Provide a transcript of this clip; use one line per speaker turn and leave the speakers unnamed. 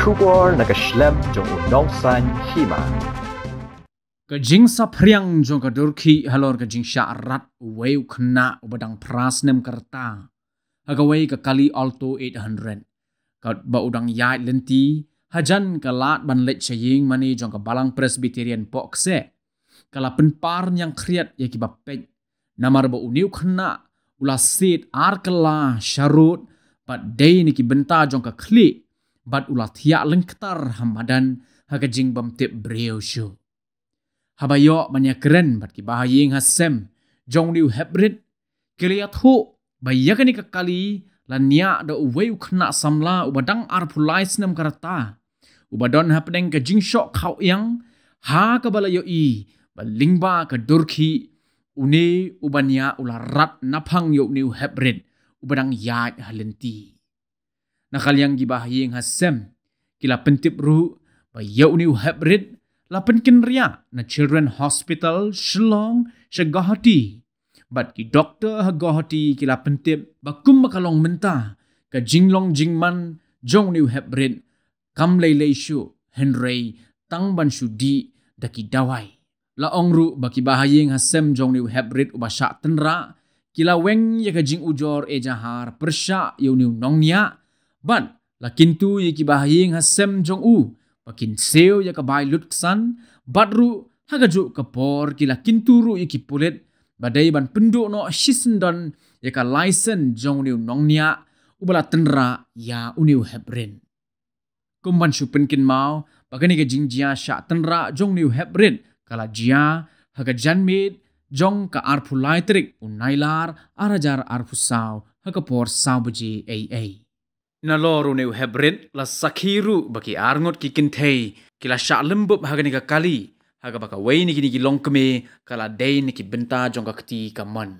kubor naga shlem jong u hima
ka jing priang jong ka durki halor ka jing sha rat wei u khna u pras nem karta. Ka wei ka kali alto 800 ka ba udang yai lenti hajan ka lat ban le chaying mani jong ka balang presbyterian pokse kala penpar yang kriat ya ki ba namar ba uniu khna ula sit arkala sharut pat day ni ki benta jong ka klik bat ula thia lengktar hamadan haga jing bam tip breu shu habayo manya keren bat ki bahaying hasem. Jong liu hebrit kelia thu bayakani ka kali lania da uwei khna samla ubadang ar pulais nam karata. Ubadon hapdeng ka jing shok khau yang ha ka bala yo i balingba ka durki une ubania ularat napang yo niu hebrit ubadang yat halenti nakalyang gibahaying hasem kila pentip ru bayo niu hebrit lapan kinria na Children Hospital Shillong sa Guwahati. Bat ki doktor ha kila pentip bakum makalong menta ka jinglong jingman jong niu hebrit kam lay shu Henry tang ban shu di daki dawai. La ongru baki bahaying hasem jong niu hebrit uba sya tenra kila weng ya ka ujor e jahar persya yu niu nongnya ban la kintu ye ki bahaying hasem jong u Pakin seo ya ka bai lutsan, badru hagaju ka por kila kinturu iki pulit, badai ban penduk no shisendon ya ka lisen jong niu nongnya, ubala tenra ya uniu hebrin. Kumban shupen kin mau, bagani ka jingjia sya tenra jong niu hebrin, kala jia haga janmid jong ka arpu laitrik unailar arajar arpu saw haga por buji ay ay na loru neu hebrit la sakhiru baki arngot ki kinthei kila sha lembup hagani ka kali haga baka wei ni ki longkme kala dei ni ki benta jong ka kti ka man